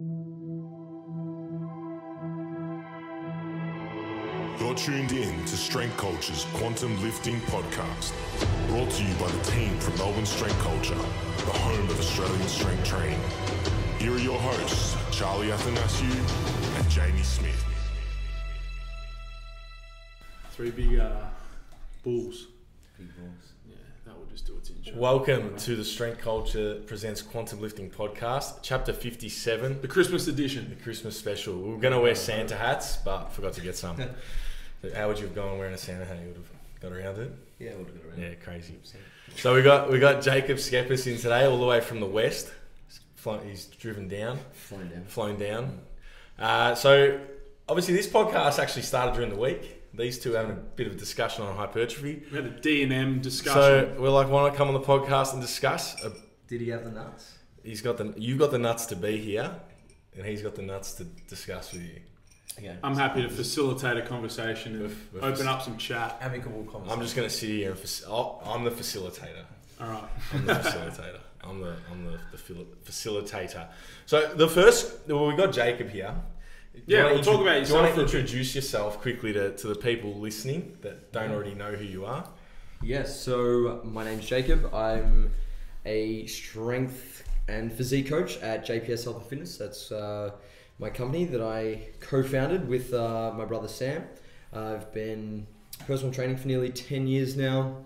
You're tuned in to Strength Culture's Quantum Lifting Podcast, brought to you by the team from Melbourne Strength Culture, the home of Australian strength training. Here are your hosts, Charlie Athanassiou and Jamie Smith. Three big uh, bulls. Big balls. Yeah, that will just do its intro. Welcome to the Strength Culture Presents Quantum Lifting Podcast, chapter 57, the Christmas edition. the. Christmas special. We were going to wear Santa hats, but forgot to get some. How would you have gone wearing a Santa hat? You would have got around it? Yeah, we'll go around. Yeah, crazy. So we got we got Jacob Schepis in today, all the way from the west. He's driven down, Flying down. flown down. Uh, so obviously, this podcast actually started during the week. These two having a bit of a discussion on hypertrophy. We had a D and M discussion. So we're like, why not come on the podcast and discuss? Uh, Did he have the nuts? He's got the you've got the nuts to be here, and he's got the nuts to discuss with you. Okay. I'm happy to facilitate a conversation and With- with open up some chat. amicable conversation. I'm just going to sit here and fac- oh, I'm the facilitator. All right. I'm the facilitator. I'm the I'm the, the facilitator. So the first, well, we got Jacob here. Do you Yeah, we'll talk about Do you want to introduce yourself quickly to, to the people listening that don't already know who you are? Yes, so my name's Jacob. I'm a strength and physique coach at JPS Health and Fitness. That's uh, my company that I co founded with uh, my brother Sam. I've been personal training for nearly 10 years now.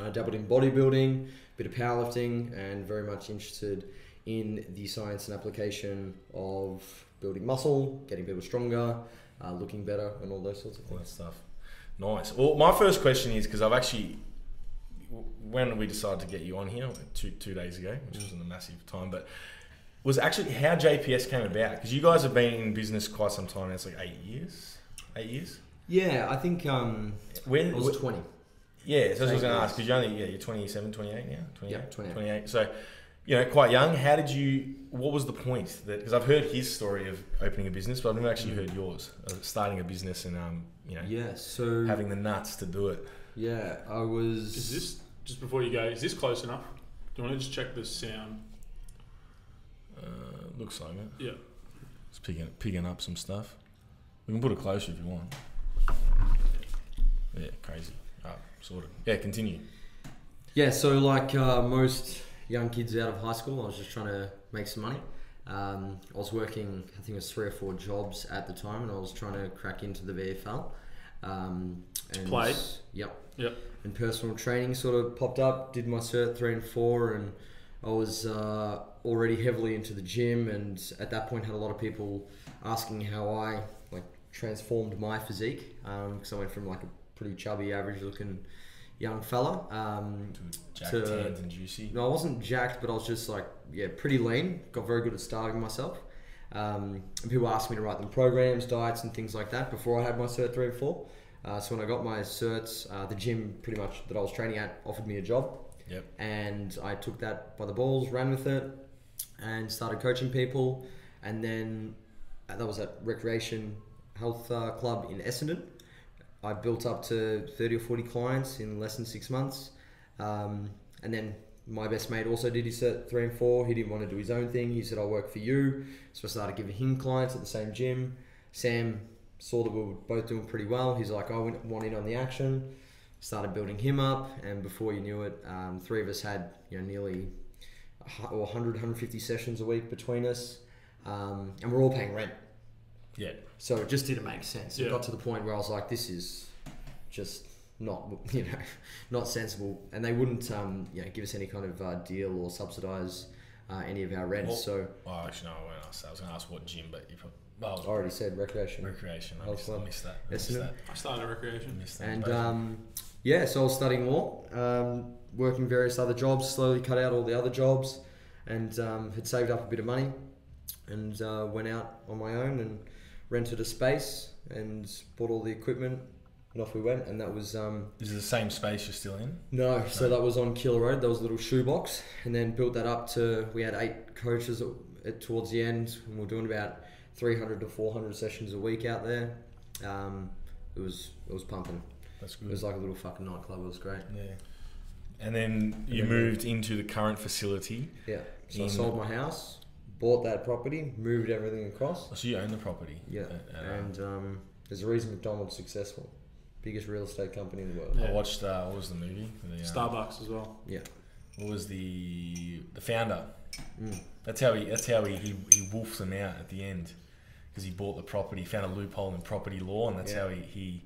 I dabbled in bodybuilding, a bit of powerlifting, and very much interested in the science and application of building muscle, getting people stronger, uh, looking better, and all those sorts of All things. that stuff. Nice. Well, my first question is because I've actually, when we decided to get you on here two two days ago, which wasn't a massive time, but was actually how JPS came about because you guys have been in business quite some time. now. It's like eight years, eight years. Yeah, I think um, When I was 20. Yeah, so I was going to ask because you're only yeah you're 27, 28 now, 28, Yeah, 28. 28. So you know quite young. How did you? What was the point that? Because I've heard his story of opening a business, but I've never actually heard yours of starting a business and um you know Yeah, so having the nuts to do it. yeah, I was. Is this just before you go? Is this close enough? Do you want to just check the sound? Uh, looks like it. Yeah. It's picking picking up some stuff. We can put it closer if you want. Yeah, crazy. Oh, sorted. Yeah, continue. Yeah, so like uh, most young kids out of high school, I was just trying to make some money. Um, I was working, I think it was three or four jobs at the time, and I was trying to crack into the VFL. Um, and Play? Yep. Yep. And personal training sort of popped up. Did my cert three and four, and I was uh, already heavily into the gym. And at that point, had a lot of people asking how I like transformed my physique because I went from like a pretty chubby, average-looking young fella. Um, Jack To- tanned and juicy. no, I wasn't jacked, but I was just like, yeah, pretty lean. Got very good at starving myself. Um, and people asked me to write them programs, diets, and things like that before I had my cert three and four. Uh, so when I got my certs, uh, the gym pretty much that I was training at offered me a job. Yep. And I took that by the balls, ran with it, and started coaching people. And then uh, that was at Recreation Health uh, Club in Essendon. I built up to 30 or 40 clients in less than six months. Um, and then my best mate also did his cert three and four. He didn't want to do his own thing. He said, I'll work for you. So I started giving him clients at the same gym. Sam saw that we were both doing pretty well. He's like, I want in on the action. Started building him up. And before you knew it, um, three of us had you know nearly or 100, 150 sessions a week between us. Um, and we're all paying rent. Yeah. So it just didn't make sense. It Yeah. got to the point where I was like, this is just not, you know, not sensible. And they wouldn't, um, you know, give us any kind of uh, deal or subsidise uh, any of our rent. Well- so Well, actually, no, I won't ask. that. I was going to ask what gym, but you probably I well, already said recreation. recreation. I Health missed, I missed that. I missed that. I started a I recreation. missed that. And um, yeah, so I was studying law, um, working various other jobs, slowly cut out all the other jobs, and um, had saved up a bit of money, and uh, went out on my own and rented a space and bought all the equipment, and off we went. And that was um, Is it the same space you're still in? no, so that was on Keilor Road. There was a little shoebox, and then built that up to we had eight coaches at, at, towards the end, and we we're doing about 300 to 400 sessions a week out there. Um, it was it was pumping. That's good It was like a little fucking nightclub. It was great. yeah. And then you then- moved into the current facility. Yeah. So I sold my house, bought that property, moved everything across. Oh, So you own the property. Yeah, Uh, uh, and um, there's a reason McDonald's successful, biggest real estate company in the world. Yeah. I watched. Uh, what was the movie? The, uh, Starbucks as well. Yeah, What was the the founder? Mm. That's how he. That's how he he, he wolfed them out at the end because he bought the property, found a loophole in property law, and that's Yeah. how he, he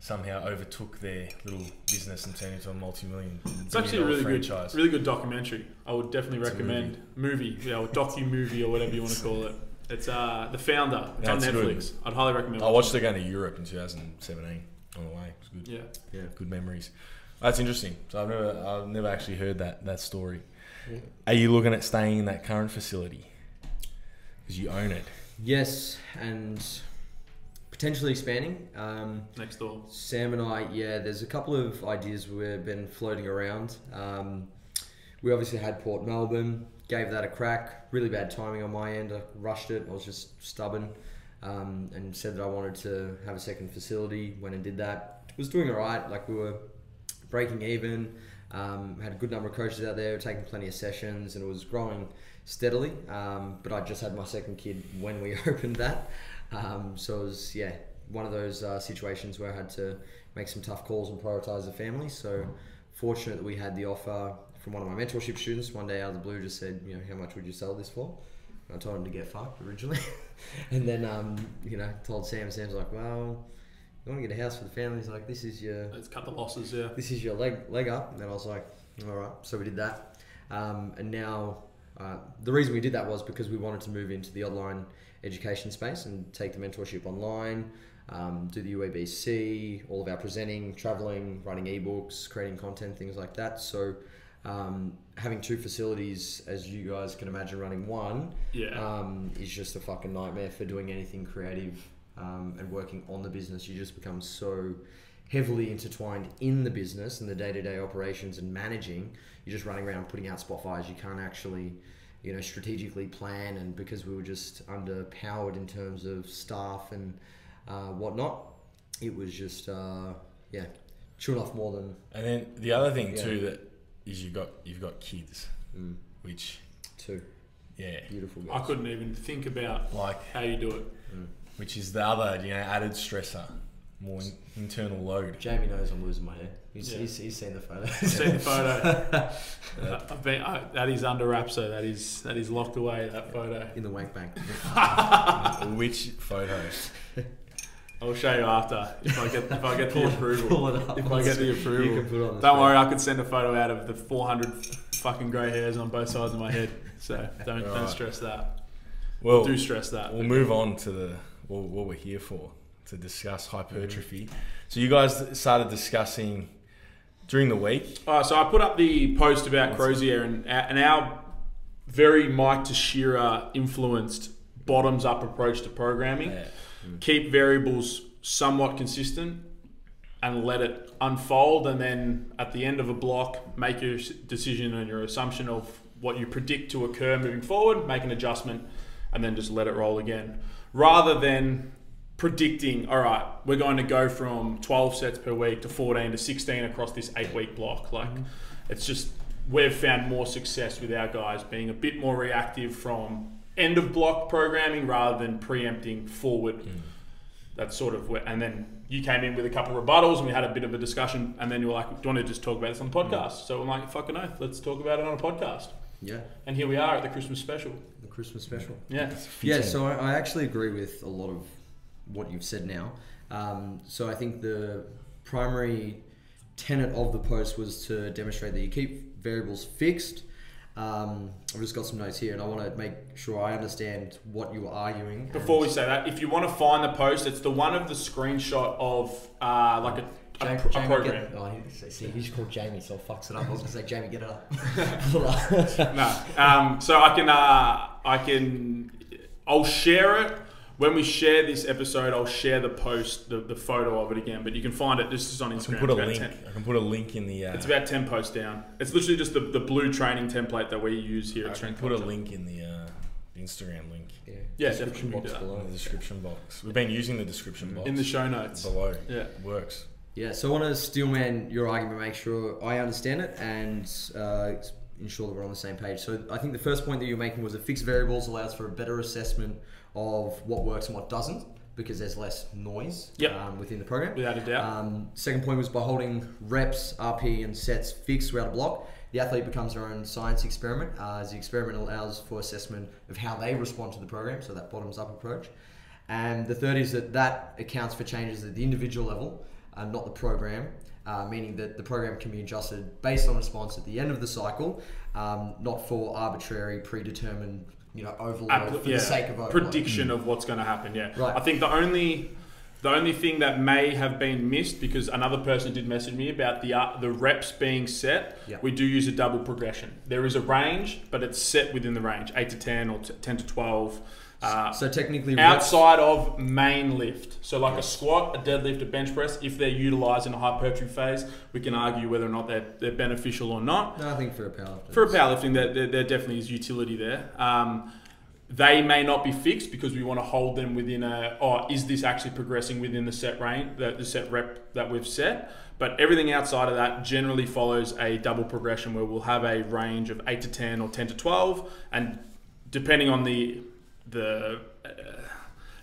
somehow overtook their little business and turned into a multi-million. It's actually a really franchise. good, really good documentary. I would definitely It's recommend movie, yeah, or docu movie or whatever you want to call it. It's uh, the founder. It's That's on good. Netflix. I'd highly recommend. It. I watched it going to Europe in 2017 on the way. It was good. Yeah, yeah. Good memories. That's interesting. So I've never I've never actually heard that that story. Yeah. Are you looking at staying in that current facility? Because you own it. Yes, and potentially expanding. Um, next door. Sam and I, yeah, there's a couple of ideas we've been floating around. Um, we obviously had Port Melbourne, gave that a crack. Really bad timing on my end. I rushed it. I was just stubborn um, and said that I wanted to have a second facility. Went and did that. Was doing all right. Like we were breaking even. Um, had a good number of coaches out there, taking plenty of sessions, and it was growing steadily. Um, but I just had my second kid when we opened that. Um, so it was, yeah, one of those uh, situations where I had to make some tough calls and prioritize the family. So fortunate that we had the offer from one of my mentorship students. One day out of the blue, just said, you know, how much would you sell this for? And I told him to get fucked originally, and then um, you know told Sam. Sam's like, well, you want to get a house for the family? He's like, this is your Let's cut the losses. Yeah. this is your leg leg up. And then I was like, all right. So we did that, um, and now uh, the reason we did that was because we wanted to move into the online education space and take the mentorship online, um, do the UABC, all of our presenting, traveling, writing ebooks, creating content, things like that. So. Um, having two facilities, as you guys can imagine, running one Yeah. um, is just a fucking nightmare for doing anything creative um, and working on the business. You just become so heavily intertwined in the business and the day to day operations and managing. You're just running around putting out spot fires. You can't actually, you know, strategically plan. And because we were just underpowered in terms of staff and uh, whatnot, it was just, uh, yeah, chewing off more than And then the other thing Yeah. too that is you got you've got kids, mm, which two yeah, beautiful I couldn't even think about like how you do it. which is the other you know added stressor, more in, internal load. Jamie knows I'm losing my hair. He's, Yeah. he's, he's seen the photo. Seen the photo. I've been, I, that is under wraps, so that is that is locked away. That photo. in the wank bank. which photos? I'll show you after if I get if I get the approval. Pull it up. If I get the You approval. can put it on the Don't worry, I could send a photo out of the 400 fucking grey hairs on both sides of my head. So don't don't stress that. Well, Do stress that. we'll move on to the what, what we're here for to discuss hypertrophy. Mm-hmm. So you guys started discussing during the week. Right, so I put up the post about Crozier and, uh, and our very Mike Tuchscherer influenced bottoms up approach to programming. Yeah. Mm. Keep variables somewhat consistent and let it unfold. And then at the end of a block, make your decision and your assumption of what you predict to occur moving forward, make an adjustment, and then just let it roll again. Rather than predicting, all right, we're going to go from 12 sets per week to 14 to 16 across this eight week block. Like, mm-hmm. it's just, we've found more success with our guys being a bit more reactive from end of block programming rather than preempting forward. Mm. That's sort of where, and then you came in with a couple of rebuttals and we had a bit of a discussion. And then you were like, Do you want to just talk about this on the mm. podcast? So I'm like, Fucking oath, let's talk about it on a podcast. Yeah, And here we are at the Christmas special. the Christmas special. Yeah. Yeah, so I, I actually agree with a lot of what you've said now. Um, so I think the primary tenet of the post was to demonstrate that you keep variables fixed. Um, I've just got some notes here, and I want to make sure I understand what you were arguing. Before we say that, if you want to find the post, it's the one of the screenshot of uh, like a, a, Jamie, a Jamie, program. Get, oh, see, he just called Jamie, so it fucks it up. I was gonna say, Jamie, get it up. Pull it up. no. Um, so I can, uh, I can, I'll share it when we share this episode. I'll share the post, the, the photo of it again. But you can find it. This is on Instagram. I Instagram. can put a link. 10 I can put a link in the. Uh, It's about ten posts down. It's literally just the, the blue training template that we use here I at can Strength put a link in the uh, Instagram link Yeah, Yeah, description box below. in the description box. We've been using the description box in the show notes. below. Yeah. It works. Yeah, so I want to steelman your argument, make sure I understand it, and uh, ensure that we're on the same page. So I think the first point that you're making was that fixed variables allows for a better assessment of what works and what doesn't because there's less noise Yep. um, within the program. Without a doubt. Um, second point was by holding reps, RP, and sets fixed throughout a block, the athlete becomes their own science experiment, uh, as the experiment allows for assessment of how they respond to the program, so that bottoms up approach. And the third is that that accounts for changes at the individual level, uh, not the program, uh, meaning that the program can be adjusted based on response at the end of the cycle, um, not for arbitrary, predetermined, you know, overload Appli- for the sake of overload. prediction of what's going to happen. Yeah, Right. I think the only the only thing that may have been missed because another person did message me about the uh, the reps being set. Yeah. We do use a double progression. There is a range, but it's set within the range, eight to ten or t- ten to twelve. Uh, So technically, outside of main lift. So like a squat, a deadlift, a bench press, if they're utilised in a hypertrophy phase, we can argue whether or not they're, they're beneficial or not. No, I think for a powerlifter. For a powerlifting, there, there, there definitely is utility there. Um, they may not be fixed because we want to hold them within a. Oh, is this actually progressing within the set range, the, the set rep that we've set? But everything outside of that generally follows a double progression where we'll have a range of eight to ten or ten to twelve, and depending on the the uh,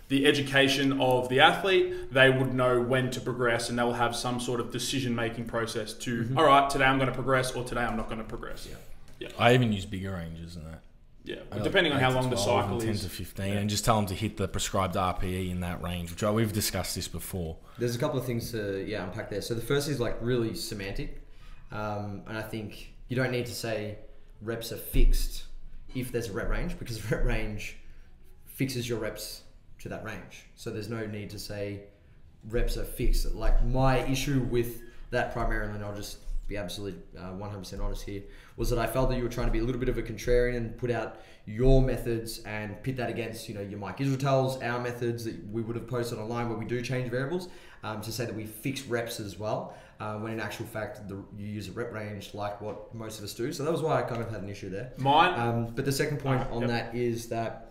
the education of the athlete, they would know when to progress, and they will have some sort of decision making process to. "All right, today I'm going to progress, or today I'm not going to progress. Yeah. yeah. I even use bigger ranges than that. Yeah, I but like depending on how to long the cycle and 10 is. to 15 and just tell them to hit the prescribed RPE in that range which I, we've discussed this before There's a couple of things to yeah unpack there. So the first is like really semantic, um, and I think you don't need to say reps are fixed if there's a rep range because rep range fixes your reps to that range. So there's no need to say reps are fixed. Like my issue with that primarily, and I'll just be absolutely uh, 100% honest here, was that I felt that you were trying to be a little bit of a contrarian and put out your methods and pit that against, you know, your Mike Israetel's, our methods that we would have posted online where we do change variables um, to say that we fix reps as well, uh, when in actual fact the, you use a rep range like what most of us do. So that was why I kind of had an issue there. Mine, Um, but the second point Ah, on yep. that is that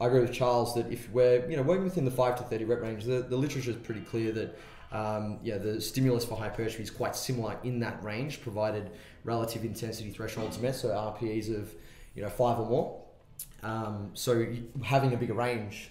I agree with Charles that if we're you know working within the five to thirty rep range, the, the literature is pretty clear that um, yeah the stimulus for hypertrophy is quite similar in that range, provided relative intensity thresholds met, so RPEs of you know five or more. Um, so having a bigger range,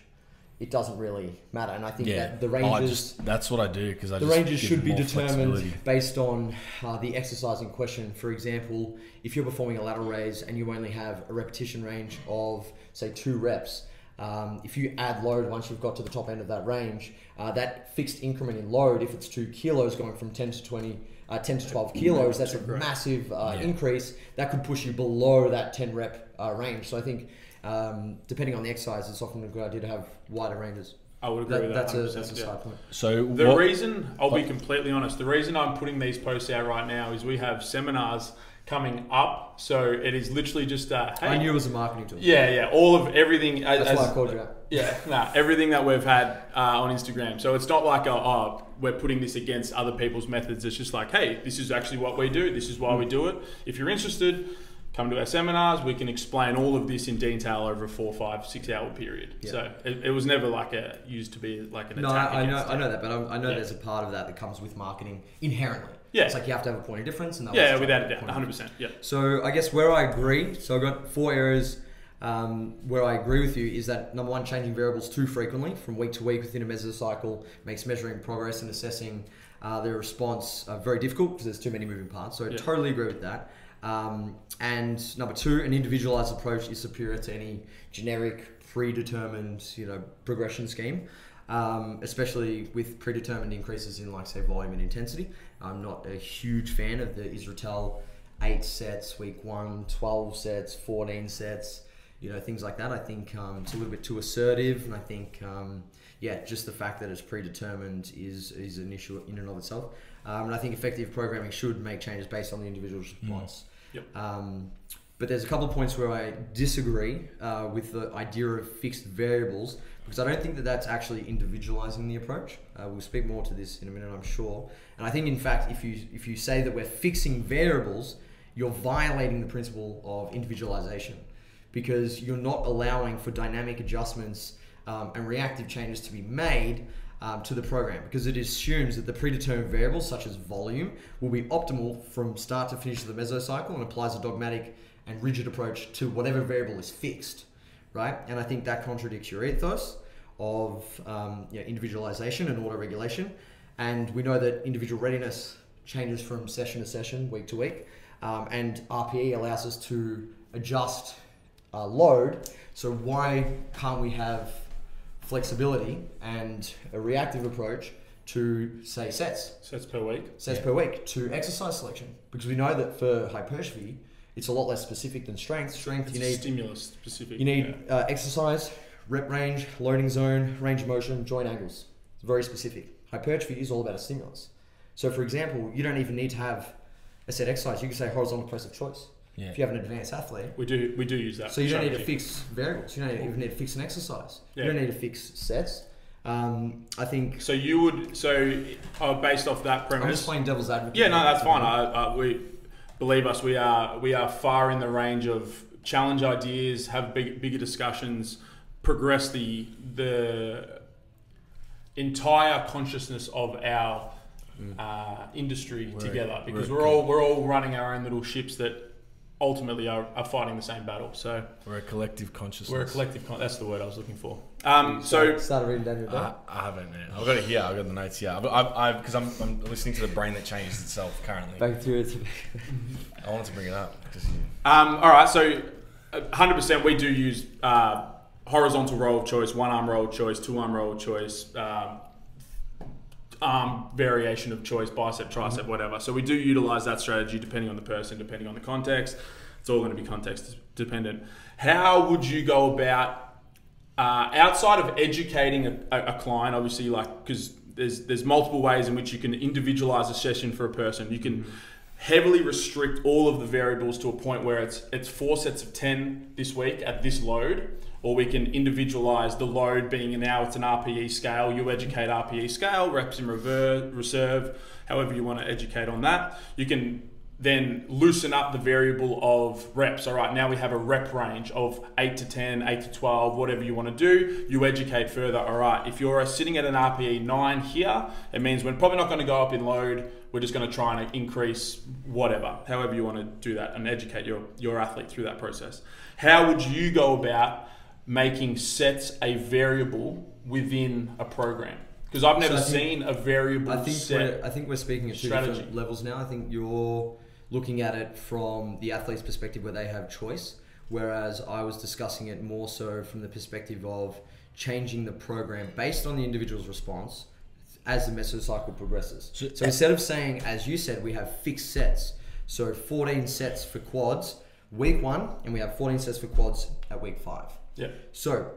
it doesn't really matter, and I think yeah that the Oh, I ranges just, that's what I do because I the ranges should be determined based on uh, the exercise in question. For example, if you're performing a lateral raise and you only have a repetition range of, say, two reps, um, if you add load once you've got to the top end of that range, uh, that fixed increment in load, if it's two kilos going from 10 to 20, uh, 10 to 12 kilos, that's a massive uh, Yeah. increase. That could push you below that 10 rep uh, range. So I think, um, depending on the exercise, it's often a good idea to have wider ranges. I would agree That, with that. that's a that's a yeah. side point. so The what, reason, I'll be completely honest, the reason I'm putting these posts out right now is we have seminars coming up. So it is literally just, uh, hey, I knew it was a marketing tool. yeah, yeah, all of everything. As, That's why I called you out. Yeah, nah, everything that we've had uh, on Instagram. So it's not like, oh, oh, we're putting this against other people's methods. It's just like, hey, this is actually what we do. This is why we do it. If you're interested, come to our seminars. We can explain all of this in detail over a four, five, six hour period. Yeah. So it, it was never like a used to be like an No, attack. I, I know, I know that, but I, I know Yeah. there's a part of that that comes with marketing inherently. Yeah. it's like you have to have a point of difference, and that Yeah, without a doubt, of 100. percent Yeah. So I guess where I agree, so I've got four areas um, where I agree with you is that number one, changing variables too frequently from week to week within a mesocycle makes measuring progress and assessing uh, their response uh, very difficult because there's too many moving parts. So I Yeah. totally agree with that. Um, and number two, an individualized approach is superior to any generic, predetermined, you know, progression scheme. Um, especially with predetermined increases in, like, say, volume and intensity. I'm not a huge fan of the Israetel eight sets week one, 12 sets, 14 sets, you know, things like that. I think um, it's a little bit too assertive, and I think, um, yeah, just the fact that it's predetermined is, is an issue in and of itself. Um, and I think effective programming should make changes based on the individual's response. Yep. But there's a couple of points where I disagree uh, with the idea of fixed variables because I don't think that that's actually individualizing the approach. Uh, we'll speak more to this in a minute, I'm sure. And I think, in fact, if you if you say that we're fixing variables, you're violating the principle of individualization because you're not allowing for dynamic adjustments um, and reactive changes to be made um, to the program because it assumes that the predetermined variables such as volume will be optimal from start to finish of the mesocycle and applies a dogmatic and rigid approach to whatever variable is fixed, right? And I think that contradicts your ethos of um, you know, individualization and auto regulation. And we know that individual readiness changes from session to session, week to week. Um, and RPE allows us to adjust uh, load. So why can't we have flexibility and a reactive approach to say sets, Sets per week. sets per week to exercise selection? Because we know that for hypertrophy, it's a lot less specific than strength. Strength, It's you need stimulus specific. you need uh, exercise, rep range, loading zone, range of motion, joint angles. It's very specific. Hypertrophy is all about a stimulus. So, for example, you don't even need to have a set exercise. You can say horizontal press of choice. Yeah. If you have an advanced athlete, We do we do use that. so you don't need to fix variables. You don't even need to fix an exercise. Yeah. You don't need to fix sets. Um, I think So you would so uh, based off that premise, I'm just playing devil's advocate. Yeah, no, that's fine. I, I, we believe us. We are we are far in the range of challenge ideas, have big, bigger discussions, progress the the entire consciousness of our uh, industry We're- together because we're we're, all we're all running our own little ships that ultimately are, are fighting the same battle. So We're a collective consciousness. we're a collective. Con- that's the word I was looking for. Um, so started reading down your I, book. I haven't, man. I've got it here. I've got the notes here. I've, I've, I've because I'm, I'm listening to the brain that changes itself currently. Bacteria. I wanted to bring it up you. Um, all right, so uh, 100% we do use uh, horizontal roll of choice, one arm roll of choice, two arm roll of choice, um, arm variation of choice, bicep, tricep, whatever. So we do utilize that strategy depending on the person, depending on the context. It's all going to be context dependent. How would you go about uh, outside of educating a, a, client? Obviously, like because there's there's multiple ways in which you can individualize a session for a person. You can heavily restrict all of the variables to a point where it's it's four sets of 10 this week at this load or we can individualize the load being now it's an RPE scale you educate RPE scale reps in reverse reserve however you want to educate on that you can then loosen up the variable of reps. All right, now we have a rep range of 8 to 10, 8 to 12, whatever you want to do. You educate further. All right, if you're sitting at an RPE 9 here, it means we're probably not going to go up in load. We're just going to try and increase whatever, however you want to do that, and educate your, your athlete through that process. How would you go about making sets a variable within a program? Because I've never So think- seen a variable I think set. we're, I think we're speaking at two strategy. different levels now. I think you're looking at it from the athlete's perspective where they have choice, whereas I was discussing it more so from the perspective of changing the program based on the individual's response as the mesocycle progresses. So- So, instead of saying, as you said, we have fixed sets, so 14 sets for quads week one, and we have 14 sets for quads at week five. Yeah. So,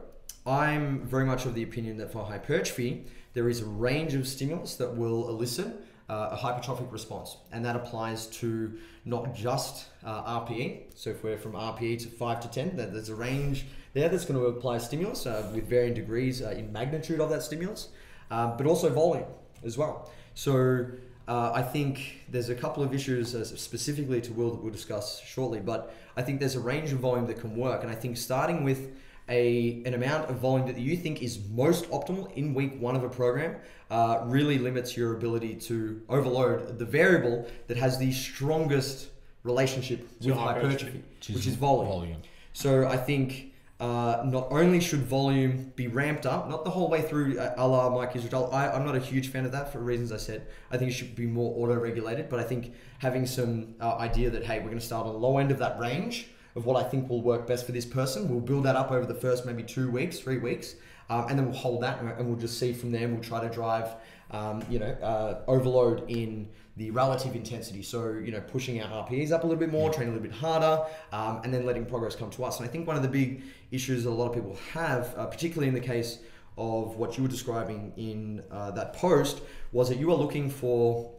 I'm very much of the opinion that for hypertrophy, there is a range of stimulus that will elicit uh, a hypertrophic response, and that applies to not just uh, RPE. So, if we're from RPE to 5 to 10, that there's a range there that's going to apply stimulus uh, with varying degrees uh, in magnitude of that stimulus, uh, but also volume as well. So, uh, I think there's a couple of issues specifically to Will that we'll discuss shortly, but I think there's a range of volume that can work, and I think starting with a an amount of volume that you think is most optimal in week one of a program uh, really limits your ability to overload the variable that has the strongest relationship To with hypertrophy, hypertrophy, which is volume. Volume. So I think uh, not only should volume be ramped up, not the whole way through uh, a la Mike Israetel. I, I'm not a huge fan of that for reasons I said. I think it should be more auto-regulated, but I think having some uh, idea that hey, we're going to start on the low end of that range of what I think will work best for this person. We'll build that up over the first maybe two weeks, three weeks, um, and then we'll hold that and and we'll just see from there. And we'll try to drive, um, you know, uh, overload in the relative intensity. So, you know, pushing our RPEs up a little bit more, training a little bit harder, um, and then letting progress come to us. And I think one of the big issues that a lot of people have, uh, particularly in the case of what you were describing in uh, that post, was that you are looking for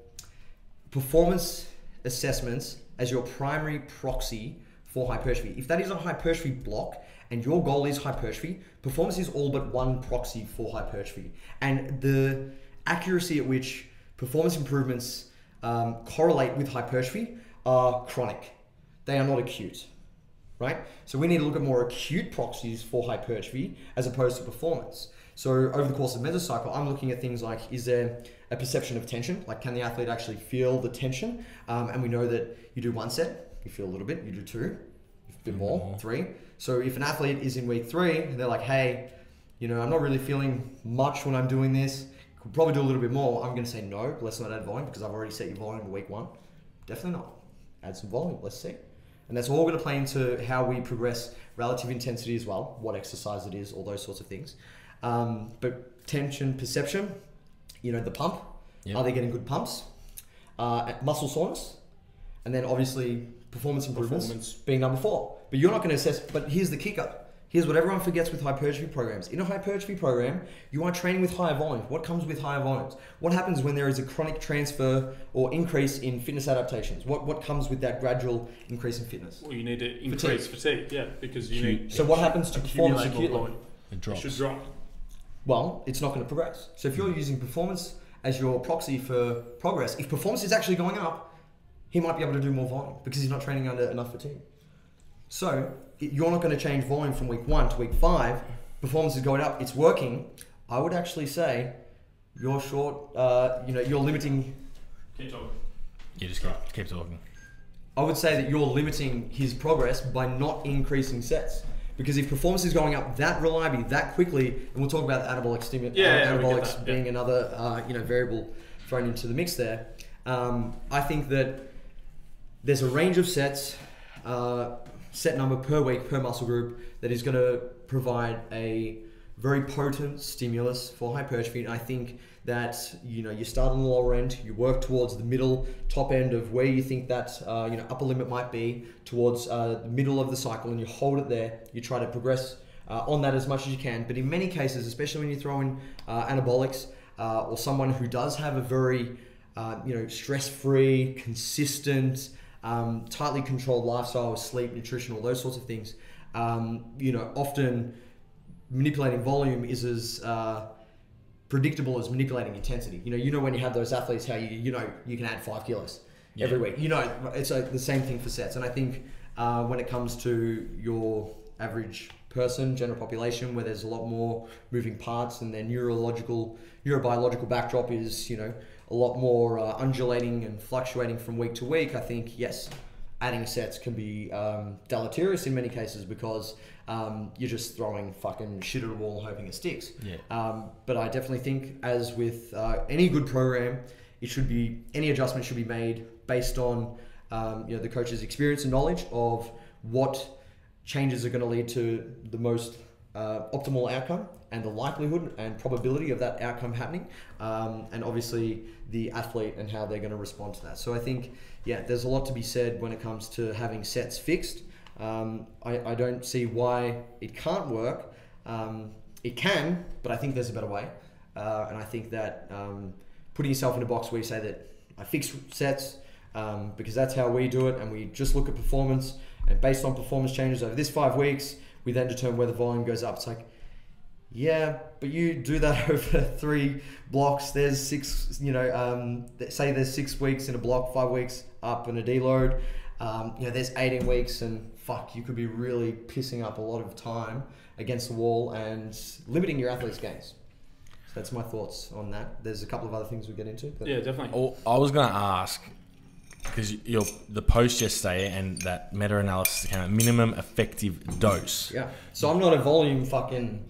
performance assessments as your primary proxy for hypertrophy. If that is a hypertrophy block and your goal is hypertrophy, performance is all but one proxy for hypertrophy. And the accuracy at which performance improvements um, correlate with hypertrophy are chronic. They are not acute, right? So we need to look at more acute proxies for hypertrophy as opposed to performance. So over the course of mesocycle, I'm looking at things like is there a perception of tension? Like can the athlete actually feel the tension? Um, and we know that you do one set, you feel a little bit. You do two, you bit more, three. So if an athlete is in week three and they're like, hey, you know, I'm not really feeling much when I'm doing this, could probably do a little bit more. I'm going to say no, let's not add volume because I've already set your volume in week one. Definitely not. Add some volume, let's see. And that's all going to play into how we progress relative intensity as well, what exercise it is, all those sorts of things. Um, but tension perception, you know, the pump, Yep. are they getting good pumps? Uh, muscle soreness, and then obviously performance improvements Performance. being number four. But you're not going to assess. But here's the kicker. Here's what everyone forgets with hypertrophy programs. In a hypertrophy program, you are training with higher volumes. What comes with higher volumes? What happens when there is a chronic transfer or increase in fitness adaptations? What what comes with that gradual increase in fitness? Well, you need to increase fatigue, yeah, because you need So what happens to performance accumulate more acutely? volume. It It drops. should drop. Well, it's not going to progress. So if you're mm. using performance as your proxy for progress, if performance is actually going up, he might be able to do more volume because he's not training under enough fatigue. So you're not going to change volume from week one to week five. Performance is going up. It's working. I would actually say you're short. Uh, you know, you're limiting. Keep talking. You just keep, keep talking. I would say that you're limiting his progress by not increasing sets. Because if performance is going up that reliably, that quickly, and we'll talk about the anabolic stimulus, Yeah, yeah, anabolics that, being another uh, you know variable thrown into the mix there. Um, I think that there's a range of sets, uh, set number per week per muscle group that is going to provide a very potent stimulus for hypertrophy. And I think that you know you start on the lower end, you work towards the middle, top end of where you think that uh, you know upper limit might be towards uh, the middle of the cycle, and you hold it there. You try to progress uh, on that as much as you can. But in many cases, especially when you throw in uh, anabolics uh, or someone who does have a very uh, you know stress-free, consistent, um, tightly controlled lifestyle sleep, nutrition, all those sorts of things. Um, you know, often manipulating volume is as uh, predictable as manipulating intensity. You know, you know when you have those athletes, how you you know you can add five kilos Yeah. every week. You know, it's uh the same thing for sets. And I think uh, when it comes to your average person, general population, where there's a lot more moving parts and their neurological, neurobiological backdrop is you know a lot more uh, undulating and fluctuating from week to week. I think yes, adding sets can be um, deleterious in many cases because um, you're just throwing fucking shit at a wall hoping it sticks. Yeah. Um, but I definitely think, as with uh, any good program, it should be any adjustment should be made based on um, you know the coach's experience and knowledge of what changes are going to lead to the most uh, optimal outcome and the likelihood and probability of that outcome happening, um, and obviously the athlete and how they're going to respond to that. So I think, yeah, there's a lot to be said when it comes to having sets fixed. Um, I, I don't see why it can't work. Um, it can, but I think there's a better way. Uh, and I think that um, putting yourself in a box where you say that I fix sets um, because that's how we do it, and we just look at performance, and based on performance changes over this five weeks, we then determine where the volume goes up. It's like, yeah, but you do that over three blocks. There's six, you know, um, say there's six weeks in a block, five weeks up in a deload. Um, you know, there's 18 weeks, and fuck, you could be really pissing up a lot of time against the wall and limiting your athlete's gains. So that's my thoughts on that. There's a couple of other things we get into. But Yeah, definitely. Oh, I was going to ask because your the post yesterday and that meta-analysis came out minimum effective dose. Yeah. So I'm not a volume fucking,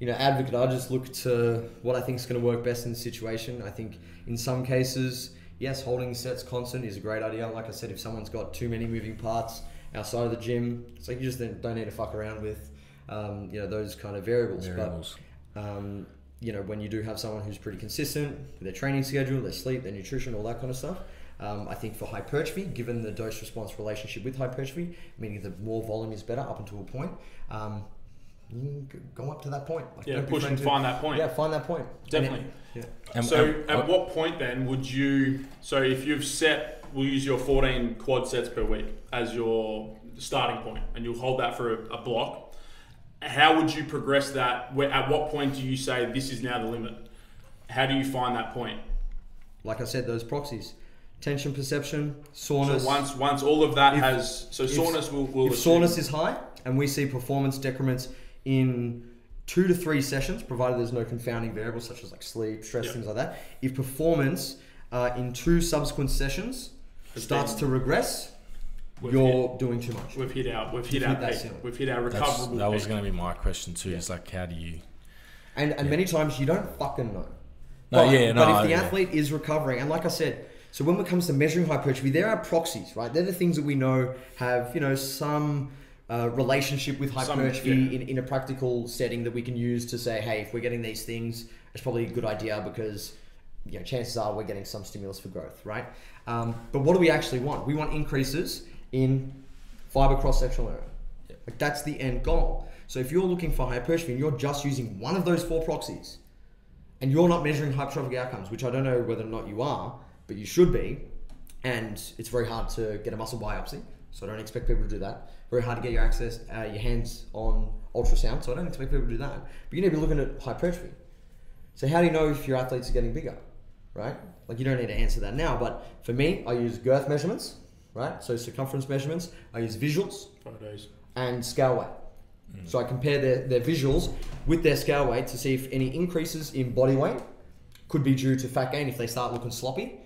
you know, advocate. I just look to what I think is going to work best in the situation. I think in some cases, yes, holding sets constant is a great idea. Like I said, if someone's got too many moving parts outside of the gym, it's like you just don't don't need to fuck around with, um, you know, those kind of variables. Variables. But um, you know, when you do have someone who's pretty consistent with their training schedule, their sleep, their nutrition, all that kind of stuff. Um, I think for hypertrophy, given the dose response relationship with hypertrophy, meaning that more volume is better up until a point, um, you can go up to that point. Like, Yeah, push and to- find that point. Yeah, find that point. Definitely. And it- yeah. So and- at what point then would you? So if you've set, we'll use your 14 quad sets per week as your starting point, and you'll hold that for a, a block. How would you progress that? Where, at what point do you say this is now the limit? How do you find that point? Like I said, those proxies, tension perception, soreness. So soreness. once once all of that If- has so if- soreness will will if achieve- soreness is high and we see performance decrements in two to three sessions, provided there's no confounding variables such as like sleep, stress, Yeah. things like that. If performance uh, in two subsequent sessions Has starts been- to regress, We've you're doing too much. We've hit our we've hit You've our hit that peak. We've hit our That's, recoverable that was peak. going to be my question too. Is like, how do you? And and many times you don't fucking know. No, but, yeah, no, But if the yeah. athlete is recovering, and like I said, so when it comes to measuring hypertrophy, there are proxies, right? They're the things that we know have you know some uh, relationship with Some- hypertrophy yeah. in, in a practical setting that we can use to say, hey, if we're getting these things, it's probably a good idea because you know chances are we're getting some stimulus for growth, right? Um, but what do we actually want? We want increases in fiber cross sectional area. Like that's the end goal. So if you're looking for hypertrophy and you're just using one of those four proxies, and you're not measuring hypertrophic outcomes, which I don't know whether or not you are, but you should be, and it's very hard to get a muscle biopsy, so I don't expect people to do that. Very hard to get your access, uh, your hands on ultrasound, so I don't expect people to do that. But you need to be looking at hypertrophy. So how do you know if your athletes are getting bigger, right? Like you don't need to answer that now, but for me, I use girth measurements, right? So circumference measurements. I use visuals Photos. and scale weight. So I compare their, their visuals with their scale weight to see if any increases in body weight could be due to fat gain if they start looking sloppy,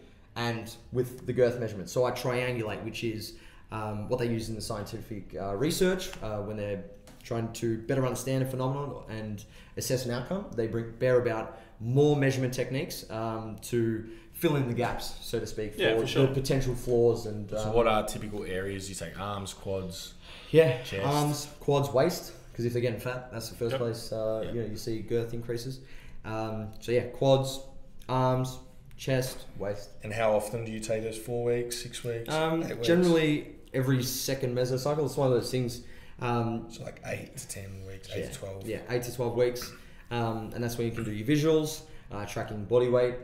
and with the girth measurement. So I triangulate, which is um, what they use in the scientific uh, research uh, when they're trying to better understand a phenomenon and assess an outcome. They bring bear about more measurement techniques um, to fill in the gaps, so to speak, for, Yeah, for sure. the potential flaws and. So um, what are typical areas you take? Arms, quads. yeah, Chest. arms, quads, waist. Because if they're getting fat, that's the first Yep. place uh, Yeah. you know you see girth increases. Um, so yeah, quads, arms, chest, waist. And how often do you take those? Four weeks, six weeks, Um, weeks? generally, every second mesocycle. It's one of those things. Um, So like eight to ten weeks, eight yeah, to twelve. Yeah, eight to twelve weeks, um, and that's when you can do your visuals, uh, tracking body weight,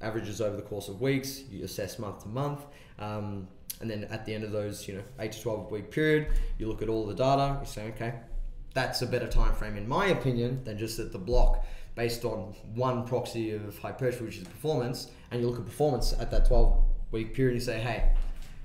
averages over the course of weeks. You assess month to month, um, and then at the end of those, you know, eight to twelve week period, you look at all the data. You say, okay, that's a better time frame in my opinion than just at the block based on one proxy of hypertrophy, which is performance, and you look at performance at that twelve week period. You say, hey,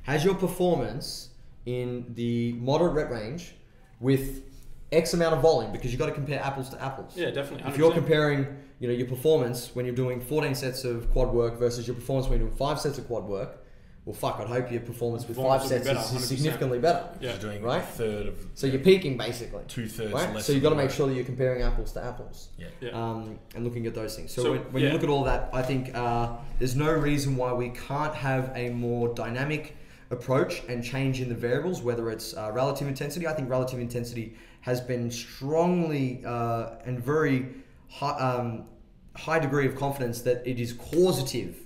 has your performance in the moderate rep range with X amount of volume because you've got to compare apples to apples. Yeah, definitely. If you're comparing, you know, your performance when you're doing 14 sets of quad work versus your performance when you're doing five sets of quad work, well, fuck, I'd hope your performance with five would be sets better, is significantly better. Yeah. You're doing Right? a third of So you're peaking basically. two thirds Right? less. So you've got to make sure that you're comparing apples to apples. Yeah. Yeah. Um, and looking at those things. So, So, when, when yeah. you look at all that, I think uh, there's no reason why we can't have a more dynamic approach and change in the variables, whether it's uh, relative intensity. I think relative intensity has been strongly uh, and very high, um, high degree of confidence that it is causative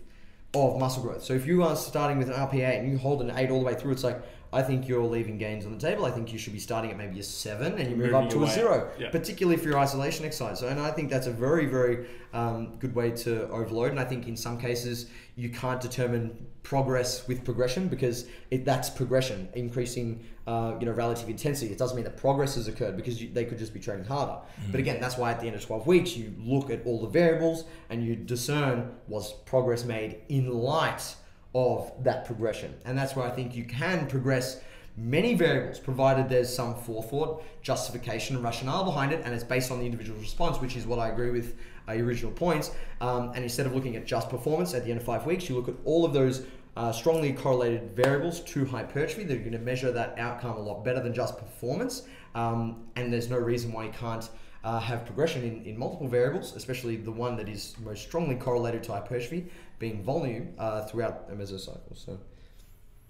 of muscle growth. So if you are starting with an RPE and you hold an eight all the way through, it's like I think you're leaving gains on the table. I think you should be starting at maybe a seven and you move up to a zero. Yeah. particularly for your isolation exercise. So, and I think that's a very, very um, good way to overload. And I think in some cases you can't determine progress with progression because it, that's progression, increasing uh, you know relative intensity. It doesn't mean that progress has occurred because you, they could just be training harder. But again, that's why at the end of 12 weeks you look at all the variables and you discern was progress made in light of that progression. And that's where I think you can progress many variables, provided there's some forethought, justification, and rationale behind it, and it's based on the individual response, which is what I agree with uh, your original points. Um, and instead of looking at just performance at the end of five weeks, you look at all of those uh, strongly correlated variables to hypertrophy that are going to measure that outcome a lot better than just performance. Um, and there's no reason why you can't uh, have progression in, in multiple variables, especially the one that is most strongly correlated to hypertrophy, being volume uh, throughout a mesocycle. So,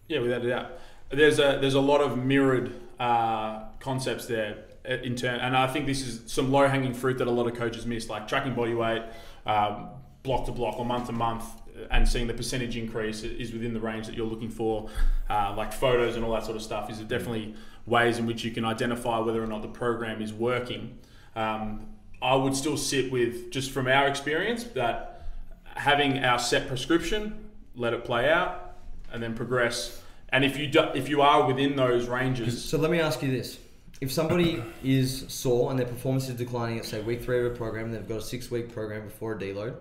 Yeah, without a doubt. There's a there's a lot of mirrored uh, concepts there uh, in turn, and I think this is some low hanging fruit that a lot of coaches miss, like tracking body weight, um, block to block or month to month, uh, and seeing the percentage increase is within the range that you're looking for. Uh, like photos and all that sort of stuff is definitely ways in which you can identify whether or not the program is working. Um, I would still sit with just from our experience that having our set prescription, let it play out, and then progress. And if you do, if you are within those ranges, so let me ask you this. If somebody is sore and their performance is declining at say week three of a program, they've got a six week program before a deload,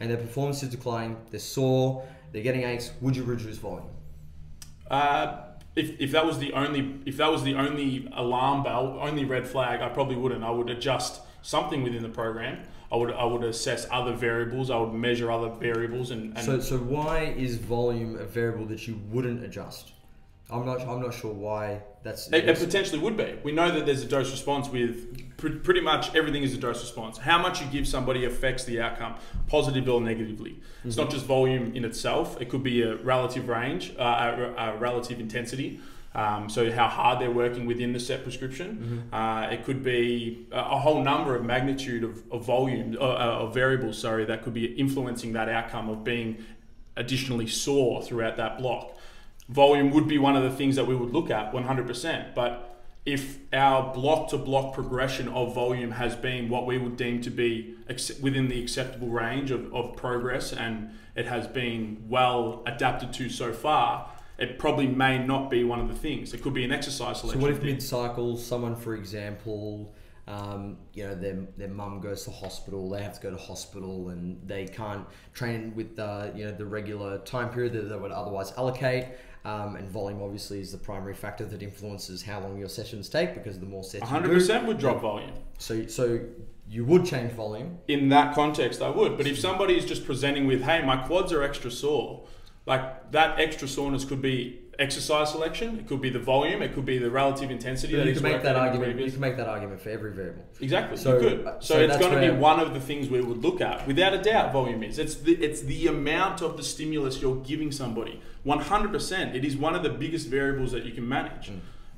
and their performance is declining, they're sore, they're getting aches, would you reduce volume? uh, if, if that was the only if that was the only alarm bell, only red flag, I probably wouldn't. I would adjust something within the program. I would I would assess other variables. I would measure other variables and, and So, so why is volume a variable that you wouldn't adjust? I'm not. I'm not sure why that's. It, it potentially would be. We know that there's a dose response with pretty much everything is a dose response. How much you give somebody affects the outcome, positively or negatively. It's not just volume in itself. It could be a relative range, uh, a, a relative intensity. Um, so how hard they're working within the set prescription. Uh, it could be a, a whole number of magnitude of, of volume uh, uh, of variables. Sorry, that could be influencing that outcome of being additionally sore throughout that block. Volume would be one of the things that we would look at 100%. But if our block to block progression of volume has been what we would deem to be within the acceptable range of, of progress and it has been well adapted to so far, it probably may not be one of the things. It could be an exercise So selection. what if mid-cycle, someone, for example, um, you know, their their mum goes to hospital, they have to go to hospital, and they can't train with uh, you know the regular time period that they would otherwise allocate. Um, and volume obviously is the primary factor that influences how long your sessions take because the more sets you do, 100% would drop volume. So so you would change volume. in that context, I would. But if somebody is just presenting with, "Hey, my quads are extra sore," like that extra soreness could be exercise selection. It could be the volume. It could be the relative intensity that you can make that argument. You can make that argument for every variable. Exactly. So- uh, So, so it's going to be one of the things we would look at, without a doubt. Volume is. It's the it's the amount of the stimulus you're giving somebody. One hundred percent. It is one of the biggest variables that you can manage.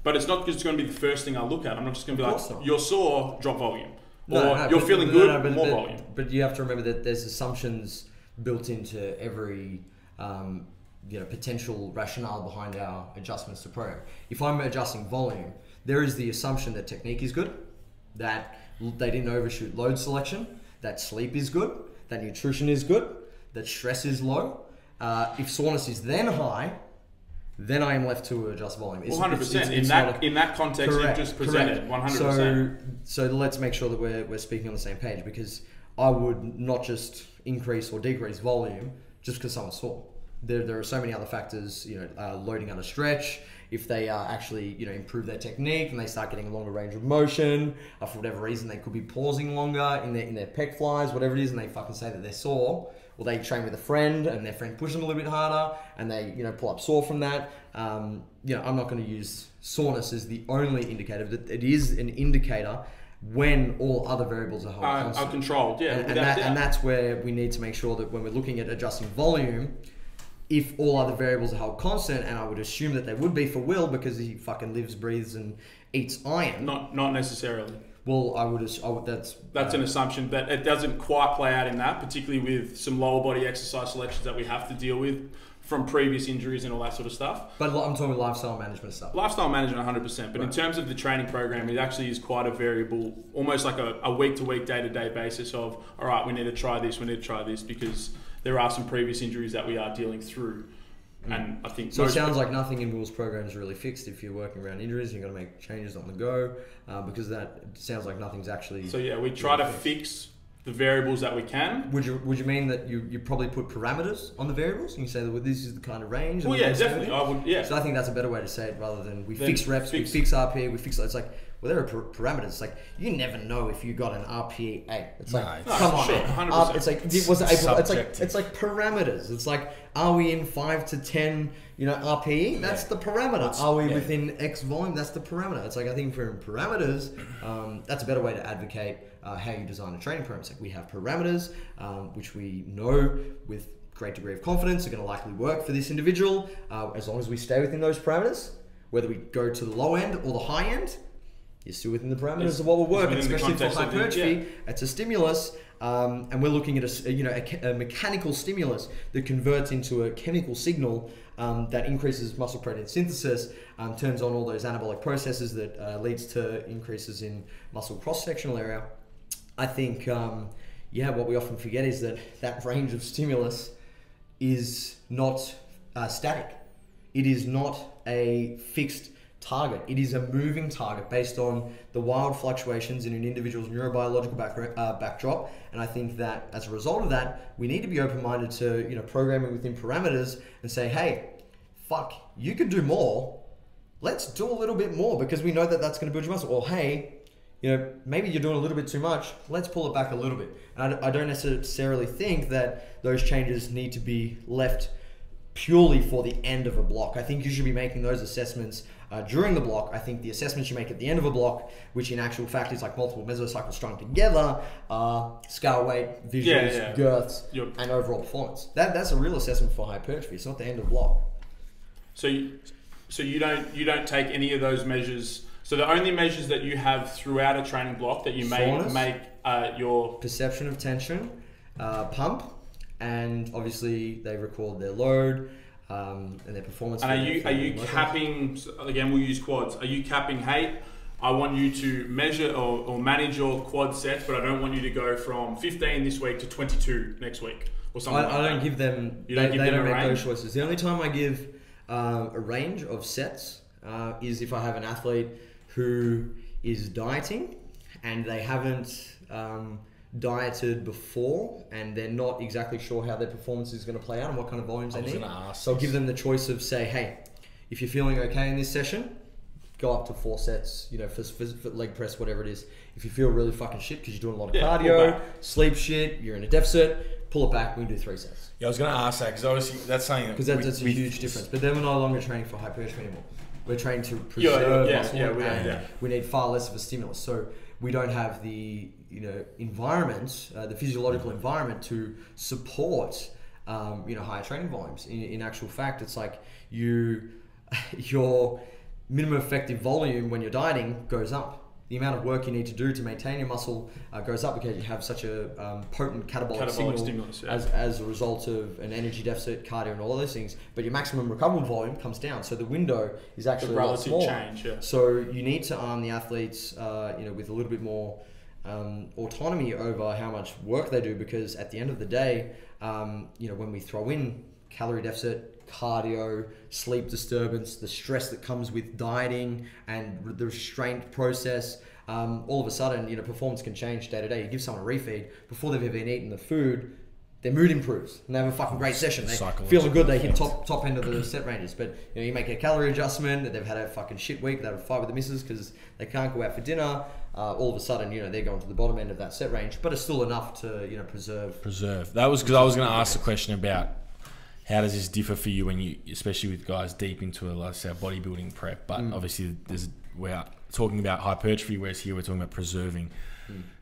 But it's not just going to be the first thing I look at. I'm not just going to be like, not. you're sore, drop volume, or No, no, you're but- feeling good, no, but- more but- volume. But you have to remember that there's assumptions built into every um, you know potential rationale behind our adjustments to program. If I'm adjusting volume, there is the assumption that technique is good, that they didn't overshoot load selection, that sleep is good, that nutrition is good, that stress is low. Uh, if soreness is then high, then I am left to adjust volume. It's- 100%. it's- In that a- in that context, Correct, you just presented correct. one hundred percent. So, so let's make sure that we're, we're speaking on the same page because I would not just increase or decrease volume just because someone's sore. There, there are so many other factors, you know, uh, loading under stretch. If they uh, actually, you know, improve their technique and they start getting a longer range of motion, uh, for whatever reason, they could be pausing longer in their in their pec flies, whatever it is, and they fucking say that they're sore. Or they train with a friend and their friend pushes them a little bit harder, and they, you know, pull up sore from that. Um, you know, I'm not going to use soreness as the only indicator, but it is an indicator when all other variables are held Uh, are controlled, yeah, and, and, that, and that's where we need to make sure that when we're looking at adjusting volume, if all other variables are held constant, and I would assume that they would be for Will because he fucking lives, breathes, and eats iron. not not necessarily. Well, I would. I would that's That's uh, an assumption but it doesn't quite play out in that, particularly with some lower body exercise selections that we have to deal with from previous injuries and all that sort of stuff. But I'm talking lifestyle management stuff. Lifestyle management, 100%. But in terms of the training program, it actually is quite a variable, almost like a, a week to week, day to day basis of, all right, we need to try this, we need to try this, because there are some previous injuries that we are dealing through. And I think So it sounds like nothing in Will's program is really fixed. If you're working around injuries, you're going to make changes on the go uh, because that sounds like nothing's actually. So yeah, we try to Okay. fix the variables that we can. would you would you mean that you, you probably put parameters on the variables and you say that well, this is the kind of range? Well, yeah, this kind of definitely. I would, yeah. So I think that's a better way to say it rather than we Then fix reps, fix- we fix RPE, we fix. It's like well, there are par- parameters. Like you never know if you got an RPE eight. It's like No, it's- come No, on, sure, 100%. Uh, it's like it was able, it's like it's like parameters. It's like are we in five to ten? You know RPE. That's Yeah. the parameter. That's- are we yeah. within X volume? That's the parameter. It's like I think for parameters, um, that's a better way to advocate uh, how you design a training program. It's like we have parameters, um, which we know with great degree of confidence are going to likely work for this individual uh, as long as we stay within those parameters. Whether we go to the low end or the high end, you're still within the parameters It's- of what will work, and especially for context of the- hypertrophy. It's a stimulus, um, and we're looking at a, you know a, a mechanical stimulus that converts into a chemical signal um, that increases muscle protein synthesis, um, turns on all those anabolic processes that uh, leads to increases in muscle cross sectional area. I think, um, yeah, what we often forget is that that range of stimulus is not uh, static. It is not a fixed target. It is a moving target based on the wild fluctuations in an individual's neurobiological back, uh, backdrop. And I think that as a result of that, we need to be open-minded to you know programming within parameters and say, hey, fuck, you could do more. Let's do a little bit more because we know that that's going to build your muscle. Or hey, you know, maybe you're doing a little bit too much. Let's pull it back a little bit. And I, I don't necessarily think that those changes need to be left purely for the end of a block. I think you should be making those assessments uh, during the block. I think the assessments you make at the end of a block, which in actual fact is like multiple mesocycles strung together, are scale weight, visuals, Yeah, yeah. girths, Yep. and overall performance. That, that's a real assessment for hypertrophy. It's not the end of block. So, you, so you don't you don't take any of those measures. So the only measures that you have throughout a training block that you make Soreness? make uh, your Perception of tension, uh, pump, and obviously they record their load um, and their performance. and are you are you capping? Again, we'll use quads. Are you capping? Hey, I want you to measure or, or manage your quad sets, but I don't want you to go from 15 this week to 22 next week or something. I, like I don't that. give them. You don't they give they them don't a make range? those choices. The only time I give uh, a range of sets uh, is if I have an athlete who is dieting and they haven't um, dieted before and they're not exactly sure how their performance is going to play out and what kind of volumes I they need. ask So I'll give them the choice of say, hey, if you're feeling okay in this session, go up to four sets, you know, for, for, for leg press, whatever it is. If you feel really fucking shit because you're doing a lot of Yeah, cardio, sleep shit, you're in a deficit, pull it back. We can do three sets Yeah, I was going to ask that because obviously that's something because that, that's a we- huge difference. But then we're no longer training for hypertrophy anymore. We're training to yeah, preserve yeah, muscle, yeah, we and yeah. we need far less of a stimulus. So we don't have the you know environment, uh, the physiological environment to support um, you know higher training volumes. In, in actual fact, it's like you your minimum effective volume when you're dieting goes up. The amount of work you need to do to maintain your muscle uh, goes up because you have such a um, potent catabolic, Catabolic signal stimulus, yeah. as, as a result of an energy deficit, cardio, and all of those things. But your maximum recoverable volume comes down, so the window is the actually a lot relative smaller. change. Yeah. So you need to arm the athletes, uh, you know, with a little bit more um, autonomy over how much work they do, because at the end of the day, um, you know, when we throw in calorie deficit, cardio, sleep disturbance, the stress that comes with dieting, and the restraint process. Um, all of a sudden, you know, performance can change day to day. You give someone a refeed before they've even eaten the food, their mood improves and they have a fucking great session. They feeling good. They hit top top end of the set ranges. But you know, you make a calorie adjustment. That they've had a fucking shit week. They have a fight with the missus because they can't go out for dinner. Uh, all of a sudden, you know, they're going to the bottom end of that set range, but it's still enough to you know preserve. preserve. That was because I was going to ask the question about how does this differ for you when you, especially with guys deep into a, let's say, bodybuilding prep. But Mm. obviously, there's we're talking about hypertrophy, whereas here we're talking about preserving.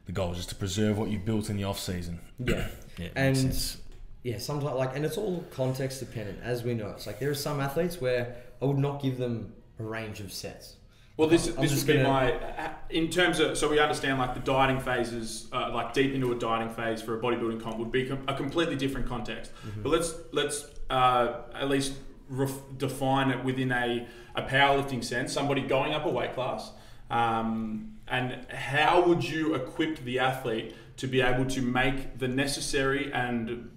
The goal is just to preserve what you've built in the off season. Yeah. Yeah, And-. Yeah, sometimes like, and it's all context dependent, as we know. It's like there are some athletes where I would not give them a range of sets. Well, this I'm this would be gonna- my in terms of so we understand like the dieting phases, uh, like deep into a dieting phase for a bodybuilding comp would be com- a completely different context. Mm-hmm. But let's let's uh, at least ref- define it within a a powerlifting sense. Somebody going up a weight class, um, and how would you equip the athlete to be able to make the necessary and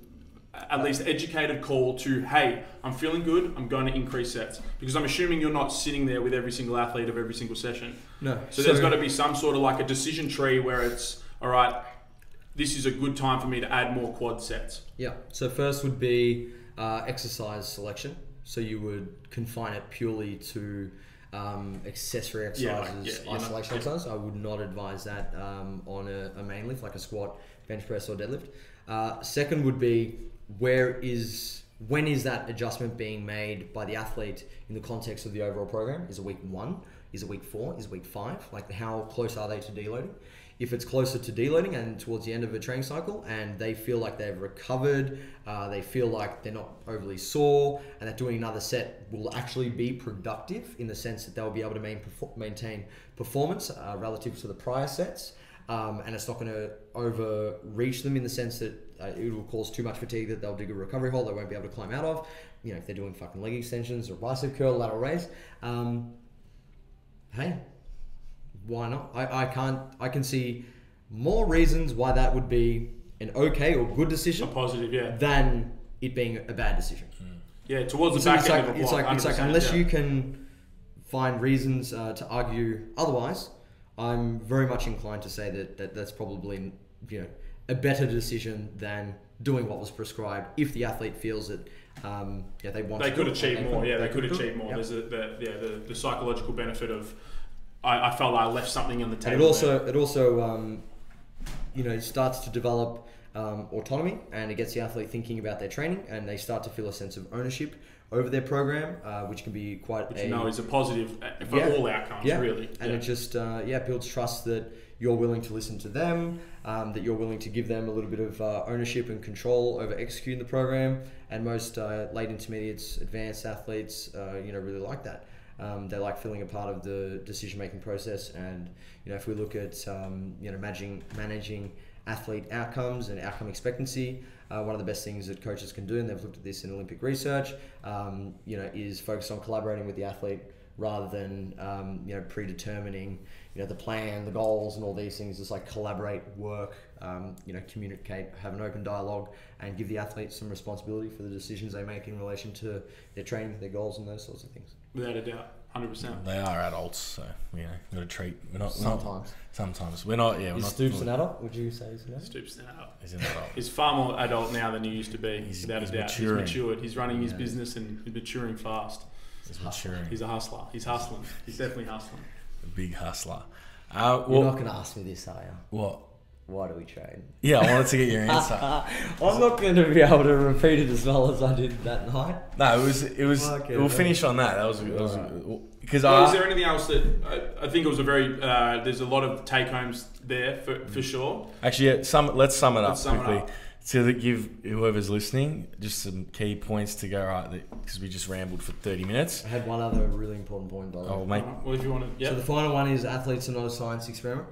at least educated call to, hey, I'm feeling good, I'm going to increase sets. Because I'm assuming you're not sitting there with every single athlete of every single session. No, So, there's got to be some sort of like a decision tree where it's, all right, this is a good time for me to add more quad sets. Yeah. So first would be uh, exercise selection. So you would confine it purely to um, accessory Yeah, like, exercises, yeah, you're not- isolation yeah. I would not advise that um, on a, a main lift like a squat, bench press, or deadlift. Uh, second would be where is when is that adjustment being made by the athlete in the context of the overall program? Is it week one? Is it week four? Is it week five? Like how close are they to deloading? If it's closer to deloading and towards the end of a training cycle, and they feel like they've recovered, uh, they feel like they're not overly sore, and that doing another set will actually be productive in the sense that they'll be able to main, maintain performance uh, relative to the prior sets, um, and it's not going to overreach them in the sense that uh, it will cause too much fatigue that they'll dig a recovery hole they won't be able to climb out of. You know, if they're doing fucking leg extensions or bicep curl, lateral raise. Um, hey, why not? I, I can't. I can see more reasons why that would be an okay or good decision. A positive, yeah. than it being a bad decision. Yeah, towards the So back it's end like, of a it's block. like, it's like unless yeah. you can find reasons uh, to argue otherwise, I'm very much inclined to say that, that that's probably you know a better decision than doing what was prescribed if the athlete feels that um, yeah they want they to could achieve and more. Yeah, they could it. achieve more. Yep. There's a, the, yeah, the, the psychological benefit of I, I felt I left something on the And table. it also it also um, you know starts to develop um, autonomy and it gets the athlete thinking about their training and they start to feel a sense of ownership over their program, uh, which can be quite Which a you know is a positive uh, for Yeah. all outcomes, yeah. really. And yeah. it just uh, yeah builds trust that you're willing to listen to them, um, that you're willing to give them a little bit of uh, ownership and control over executing the program. And most uh, late intermediates, advanced athletes, uh, you know, really like that. Um, they like feeling a part of the decision making process. And you know, if we look at um, you know managing managing athlete outcomes and outcome expectancy. Uh, one of the best things that coaches can do, and they've looked at this in Olympic research, um, you know, is focus on collaborating with the athlete rather than um, you know predetermining you know the plan, the goals, and all these things. Just like collaborate, work, um, you know, communicate, have an open dialogue, and give the athletes some responsibility for the decisions they make in relation to their training, their goals, and those sorts of things. Without a doubt, hundred percent. They are adults, so you know, got to treat. We're not we're not- Sometimes. sometimes we're not. Yeah, we're Is not. Stoops an adult? Would you say he's an adult? Stoops now. He's an adult. He's far more adult now than he used to be. He's- without he's a doubt, maturing. he's matured. He's running his Yeah. business and he's maturing fast. He's maturing. He's a hustler. He's hustling. He's definitely hustling. a big hustler. Uh, You're not going to ask me this, are you? what? Why do we train? Yeah, I wanted to get your answer. I'm not going to be able to repeat it as well as I did that night. no, it was. It was. Okay, we'll finish on that. That was. That was because Well, is I. there anything else that I, I think it was a very? Uh, there's a lot of take homes there for, for sure. Actually, yeah, sum, let's sum it up Let's sum it quickly. up. To give whoever's listening just some key points to go right because we just rambled for 30 minutes. I had one other really important point, by the way. Oh, mate. Alright, well, if you want to, yeah. So the final one is athletes are not a science experiment,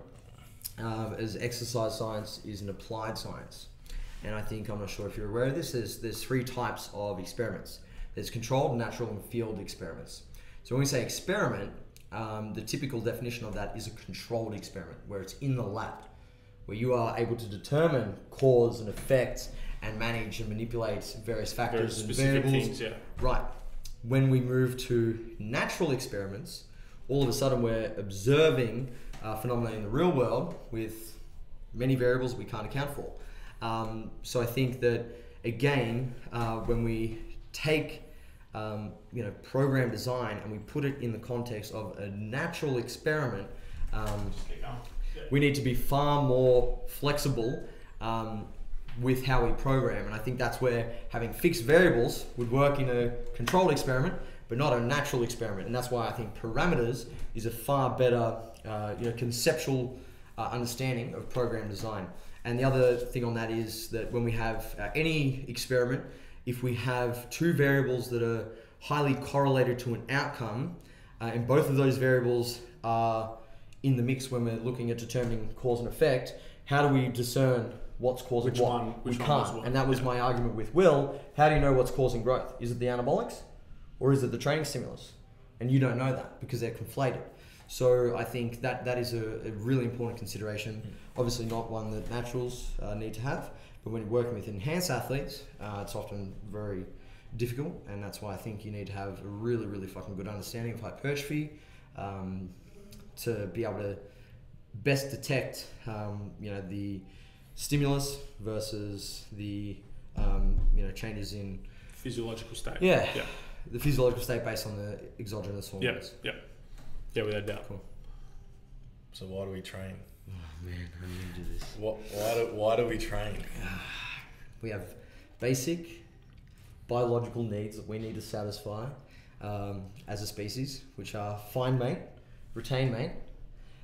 um, as exercise science is an applied science. And I think I'm not sure if you're aware of this. There's there's three types of experiments. There's controlled, natural, and field experiments. So when we say experiment, um, the typical definition of that is a controlled experiment, where it's in the lab, where you are able to determine cause and effect and manage and manipulate various factors and variables things, yeah. Right. When we move to natural experiments, all of a sudden we're observing uh, phenomena in the real world with many variables we can't account for. Um, so I think that again, uh, when we take um, you know program design and we put it in the context of a natural experiment, um, we need to be far more flexible um, with how we program. And I think that's where having fixed variables would work in a controlled experiment, but not a natural experiment. And that's why I think parameters is a far better, uh, you know, conceptual uh, understanding of program design. And the other thing on that is that when we have uh, any experiment, if we have two variables that are highly correlated to an outcome, uh, and both of those variables are in the mix when we're looking at determining cause and effect, how do we discern what's causing Which what? one- which we one can't. what, And that was yeah. my argument with Will. How do you know what's causing growth? Is it the anabolics or is it the training stimulus? And you don't know that because they're conflated. So I think that that is a, a really important consideration. Obviously, not one that naturals uh, need to have, but when you're working with enhanced athletes, uh, it's often very difficult, and that's why I think you need to have a really, really fucking good understanding of hypertrophy um, to be able to best detect, um, you know, the stimulus versus the, um, you know, changes in Physiological state. yeah, Yeah. the physiological state based on the exogenous Yeah. hormones. Yeah. Yeah, without doubt. So why do we train? Oh man, I need to do this. What? Why do? Why do we train? We have basic biological needs that we need to satisfy um, as a species, which are find mate, retain mate,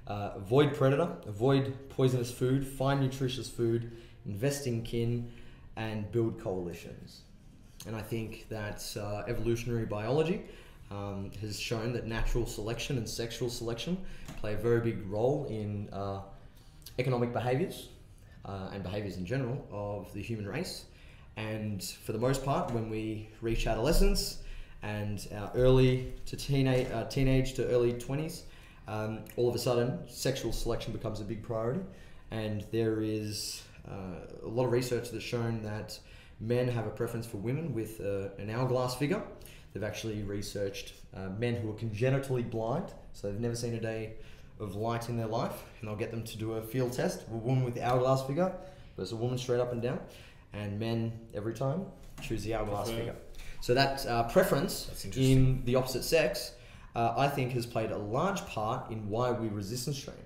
uh, avoid predator, avoid poisonous food, find nutritious food, invest in kin, and build coalitions. And I think that uh, evolutionary biology um, has shown that natural selection and sexual selection play a very big role in uh, economic behaviors uh, and behaviors in general of the human race. And for the most part, when we reach adolescence and our early to teenage, uh, teenage to early 20s, um, all of a sudden sexual selection becomes a big priority. And there is uh, a lot of research that's shown that men have a preference for women with uh, an hourglass figure. They've actually researched uh, men who are congenitally blind, so they've never seen a day of light in their life, and they'll get them to do a field test of a woman with the hourglass figure versus a woman straight up and down, and men every time choose the hourglass figure. So that uh, preference in the opposite sex, uh, I think, has played a large part in why we resistance train.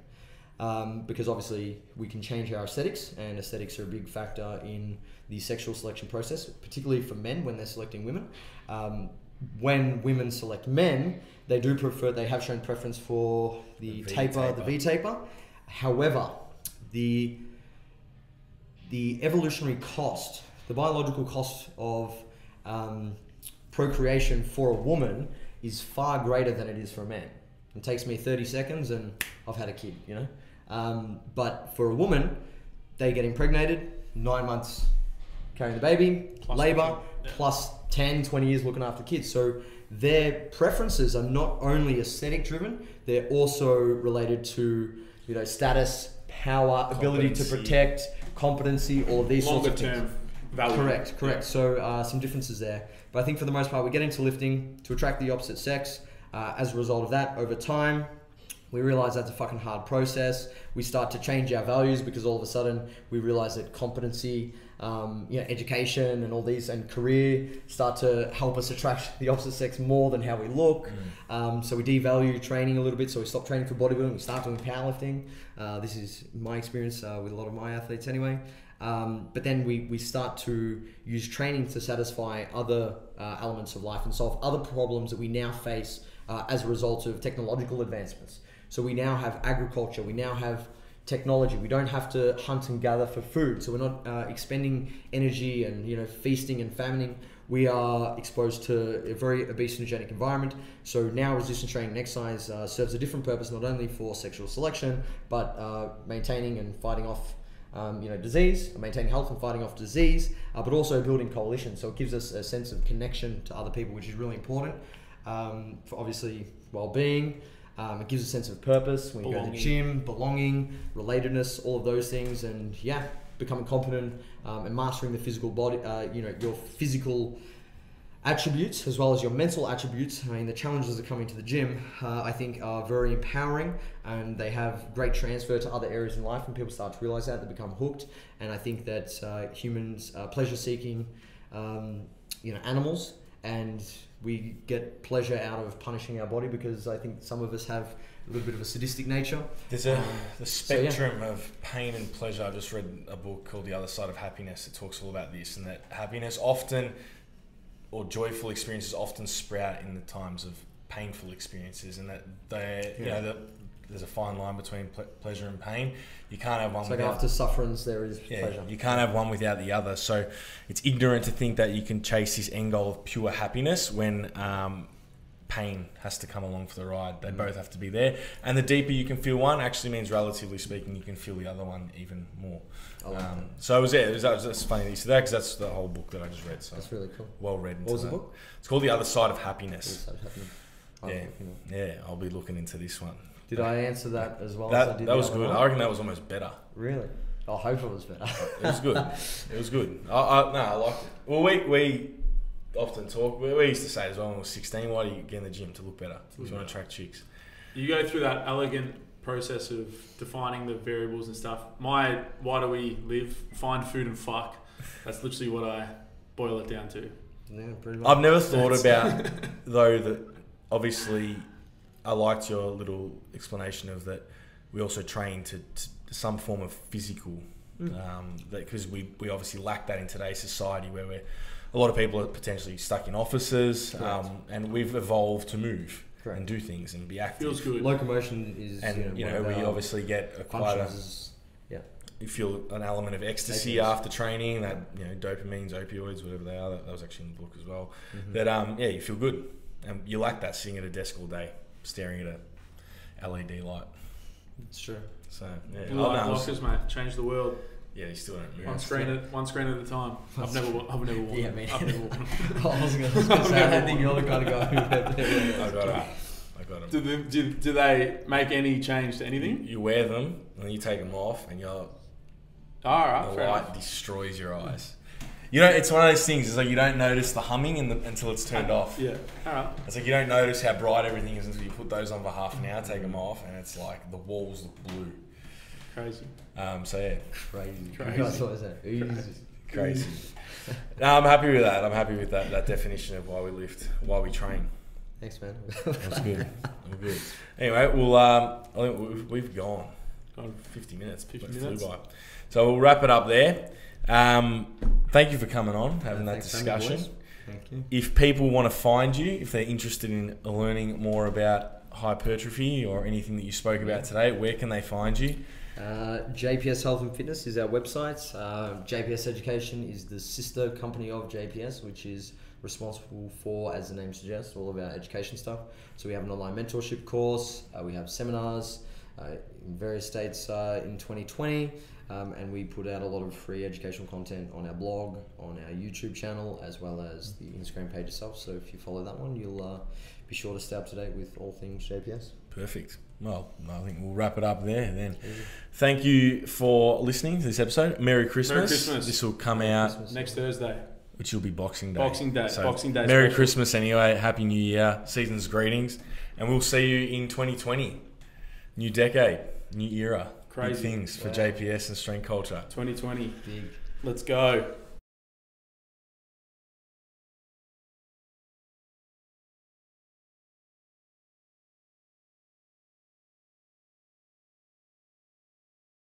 um, because obviously we can change our aesthetics, and aesthetics are a big factor in the sexual selection process, particularly for men when they're selecting women. Um, when women select men, they do prefer, they have shown preference for the, The V taper, the. V taper. However, the the evolutionary cost, the biological cost of um, procreation for a woman is far greater than it is for a man. It takes me 30 seconds and I've had a kid, you know? Um, but for a woman, they get impregnated, nine months carrying the baby, Plus labor, yeah. plus 10, 20 years looking after kids. So their preferences are not only aesthetic driven, they're also related to, you know, status, power, ability to protect, competency, all of these Longer sorts of things. value. Correct, correct. So uh, some differences there, but I think for the most part we get into lifting to attract the opposite sex. Uh, as a result of that, over time, we realize that's a fucking hard process. We start to change our values because all of a sudden we realize that competency, um, you know, education, and all these and career start to help us attract the opposite sex more than how we look. Um, so we devalue training a little bit. So we stop training for bodybuilding. We start doing powerlifting. Uh, this is my experience uh, with a lot of my athletes anyway. Um, but then we, we start to use training to satisfy other uh, elements of life and solve other problems that we now face uh, as a result of technological advancements. So we now have agriculture, we now have technology. We don't have to hunt and gather for food. So we're not uh, expending energy and you know feasting and famining. We are exposed to a very obesogenic environment. So now resistance training and exercise uh, serves a different purpose, not only for sexual selection, but uh, maintaining and fighting off um, you know, disease, maintaining health and fighting off disease, uh, but also building coalitions. So it gives us a sense of connection to other people, which is really important um, for obviously well-being. Um, it gives a sense of purpose when you go to the gym, belonging, relatedness, all of those things, and yeah, becoming competent um, and mastering the physical body. Uh, you know, your physical attributes as well as your mental attributes. I mean, the challenges that come into the gym, uh, I think, are very empowering and they have great transfer to other areas in life. When people start to realize that, they become hooked. And I think that uh, humans are pleasure seeking, um, you know, animals, and we get pleasure out of punishing our body because I think some of us have a little bit of a sadistic nature. There's a Um, the so, yeah. spectrum of pain and pleasure. I just read a book called The Other Side of Happiness that talks all about this, and that happiness often, or joyful experiences often sprout in the times of painful experiences, and that they, you know, that there's a fine line between ple- pleasure and pain. You can't have one like without after sufferance, there is yeah, pleasure. you can't have one without the other. So it's ignorant to think that you can chase this end goal of pure happiness when um, pain has to come along for the ride. They both have to be there. And the deeper you can feel one actually means, relatively speaking, you can feel the other one even more. Like Um, so it was it. it was, that's that's funny that you said that because that's the whole book that I just read. So That's really cool. well read. What was the book? It's called The Other Side of Happiness. was happening? I Yeah. Yeah, I'll be looking into this one. Did I answer that as well? as I That, did that was good. one? I reckon that was almost better. Really? I hope it was better. It was good. it was good. I, I, no, I liked it. Well, we, we often talk. We, we used to say as well when we were 16, why do you get in the gym to look better? Because you want to attract chicks. You go through that elegant process of defining the variables and stuff. My why do we live? Find food and fuck. That's literally what I boil it down to. yeah, pretty much. I've never thought about, though, that obviously I liked your little explanation of that we also train to, to some form of physical, Mm. um, because we, we obviously lack that in today's society where we're, a lot of people are potentially stuck in offices um, and we've evolved to move Correct. and do things and be active. Feels good. Locomotion is and you one know we obviously get a quite a, functions. Is, you feel an element of ecstasy Happiness. after training that you know dopamines opioids whatever they are that, that was actually in the book as well Mhm. that um yeah you feel good and you like that sitting at a desk all day staring at a LED light it's true. so yeah Blue Oh, light no, blockers, mate. Change the world. yeah you still don't move One screen at one screen at a time. I've never, I've never worn. Yeah, it. man. I've never worn. I was going to say, I don't think you're the kind of guy who I got it I got Do, they, do, do they make any change to anything? you wear them and then you take them off and you're All right, the light enough. destroys your eyes you know it's one of those things it's like you don't notice the humming in the, until it's turned off Yeah. All right. It's like you don't notice how bright everything is until you put those on for half an hour, take them off, and it's like the walls look blue. Crazy. Um, so yeah, Crazy. Crazy. That's what I said. Easy. crazy. no, I'm happy with that. I'm happy with that, that definition of why we lift, why we train. Thanks, man. That's good. I'm good. Anyway, well, um, I think we've, we've gone. Gone 50 minutes. 50 minutes. Flew by. So we'll wrap it up there. Um, thank you for coming on, having that having me, discussion. Thank you. If people want to find you, if they're interested in learning more about hypertrophy or anything that you spoke about today, where can they find you? Uh, JPS Health and Fitness is our website. Uh, JPS Education is the sister company of JPS, which is responsible for, as the name suggests, all of our education stuff. So we have an online mentorship course. Uh, we have seminars uh, in various states uh, in 2020. Um, and we put out a lot of free educational content on our blog, on our YouTube channel, as well as the Instagram page itself. So if you follow that one, you'll uh, be sure to stay up to date with all things JPS. Perfect. Well, I think we'll wrap it up there then. Thank you for listening to this episode. Merry Christmas. Christmas. This will come out, Christmas. Next Thursday. which will be Boxing Day. Boxing Day. Boxing Day Merry special. Christmas anyway. Happy New Year. Season's greetings. And we'll see you in 2020. New decade, new era. Big Crazy. things for Wow. JPS and strength culture. 2020. Big. Let's go.